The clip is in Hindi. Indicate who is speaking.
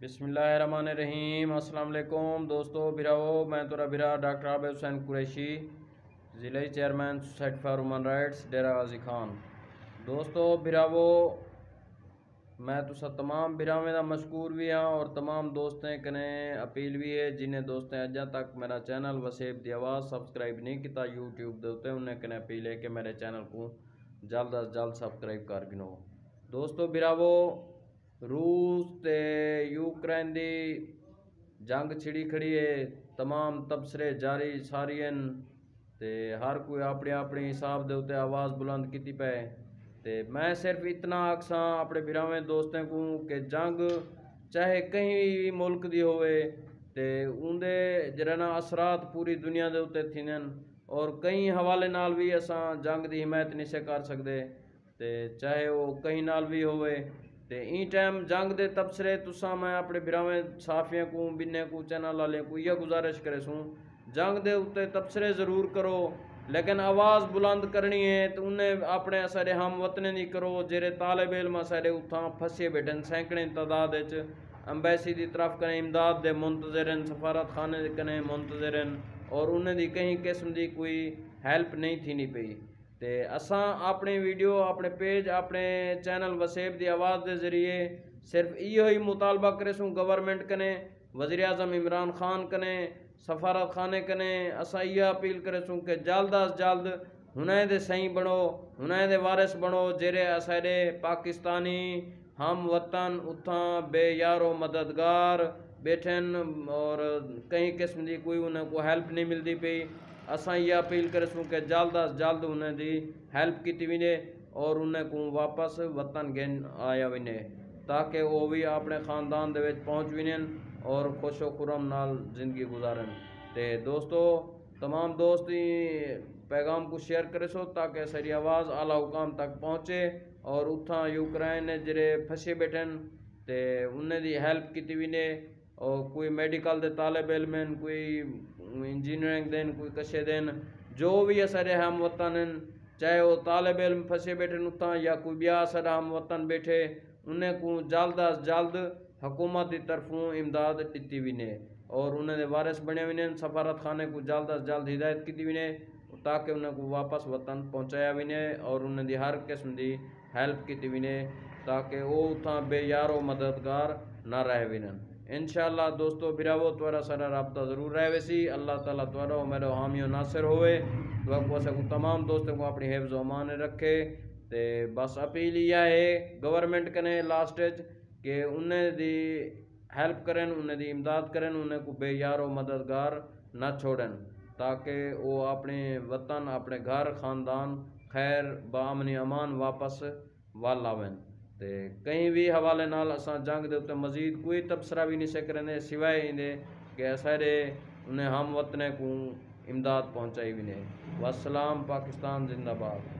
Speaker 1: बिसमीम अस्सलाम दोस्तों बिराओ मैं तुरा बिरा डॉक्टर आबिद हुसैन कुरैशी, ज़िले chairman society for human rights, Dera Ghazi Khan. दोस्तों बिरावो मैं तुसा तमाम बिरावें का मशकूर भी हाँ और तमाम दोस्तें कने अपील भी है, जिन्हें दोस्तें अजा तक मेरा चैनल वसेब दी आवाज़ सब्सक्राइब नहीं किया यूट्यूब के उत्ते, उन्हें कने अपील है कि मेरे चैनल को जल्द अज जल्द सब्सक्राइब कर गिनो। दोस्तों बिरावो रूस ते यूक्रेन दी जंग छिड़ी खड़ी है तमाम तबसरे जारी सारी ते हर कोई अपने अपने हिसाब के उत्ते आवाज़ बुलंद की पे ते मैं सिर्फ़ इतना आखसा अपने बिरावें दोस्तों को कि जंग चाहे कहीं भी मुल्क दी होवे ते उनके जरा असरात पूरी दुनिया के उत्ते थींदे और कई हवाले नाल भी असा जंग की हिमायत नहीं से कर सकते ते चाहे वो कहीं नाल भी होवे ते ई टाइम जंग दे तबसरे तुसा मैं अपने बिरावें साफियाँ को, बिन्ने को चैनल वाले को यह गुजारिश करे सूँ। जंग दे उत्ते तबसरे ज़रूर करो, लेकिन आवाज़ बुलंद करनी है तो उन्हें अपने सारे हम वतने नहीं करो जेरे तालब इलम सारे उत्थां फसे बैठन सैकड़े तादाद अम्बेसी की तरफ़ करें इमदाद दे मुंतजरन सफारत खाने करें मुंतजरन और उन्हें कहीं किस्म की कोई हेल्प नहीं थी नहीं पई। तो असा अपने वीडियो अपने पेज अपने चैनल वसेब की आवाज़ के ज़रिए सिर्फ़ इो ही मुतालबा करे सूँ गवर्नमेंट कने वज़ी अजम इमरान खान कने सफारत खाने कने असा यह अपील करे सूँ कि जल्द अज जल्द हुनए दे सही बनो हुनए दे वारिस बनो जेरे असारे पाकिस्तानी हम वतन उथा बेयारो मददगार बैठन और कई किस्म की कोई उन्हें को हेल्प नहीं मिलती पी असा ये अपील करेसूँ कि जल्द अज जल्द उन्हें दी हेल्प की वने और उन्हें को वापस वतन गेन आया वने ताकि वो भी अपने खानदान पहुँच वनन और खुशो खुरम नाल ज़िंदगी गुजारन। तो दोस्तों, तमाम दोस्त पैगाम को शेयर करे सो ताकि सारी आवाज़ आला हुकाम तक पहुँचे और उथा यूक्रेन जरे फसे बैठन तो उन्हें दी हेल्प की वने और कोई मेडिकल दे तालब इलम कोई इंजीनियरिंग देन, कोई कशे देन, जो भी असारे हम वतन चाहे वो तालब इलम फसे बैठे उतना या कोई बिया असारा हम वतन बैठे, उन्हें को जल्द अज जल्द हुकूमत की तरफों इमदाद दी वने और उन्हें वारिस बने वने सफारत खाने को जल्द अज जल्द हिदायत की वने ताकि उन्हें को वापस वतन पहुँचाया वने और उन्हें हर किस्म की हेल्प की वने ताकि वो उतना बेयारो मददगार ना रह वनन इन दोस्तों, बिरावो तुरा सारा रबता ज़रूर रहे वैसी। अल्लाह ताला तुरा मेरा हामी नासिर तो तमाम दोस्तों को अपनी हिफ्ज अमान रखे। तो बस अपील यह है गवर्नमेंट कने लास्ट कि उन्हें दी हेल्प करें उन्हें दी इमदाद करें उन्हें को बेयारो मददगार न छोड़न, ताकि वो अपने वतन, अपने घर, ख़ानदान, खैर, बामनी, अमान वापस वाल आवन तो कहीं भी हवाले नाल असा जंग के उत्ते मजीद कोई तबसरा भी नहीं सकते सिवाय इंदे कि सारे उन्हें हम वतने को इमदाद पहुँचाई भी नहीं। वसलाम पाकिस्तान, जिंदाबाद।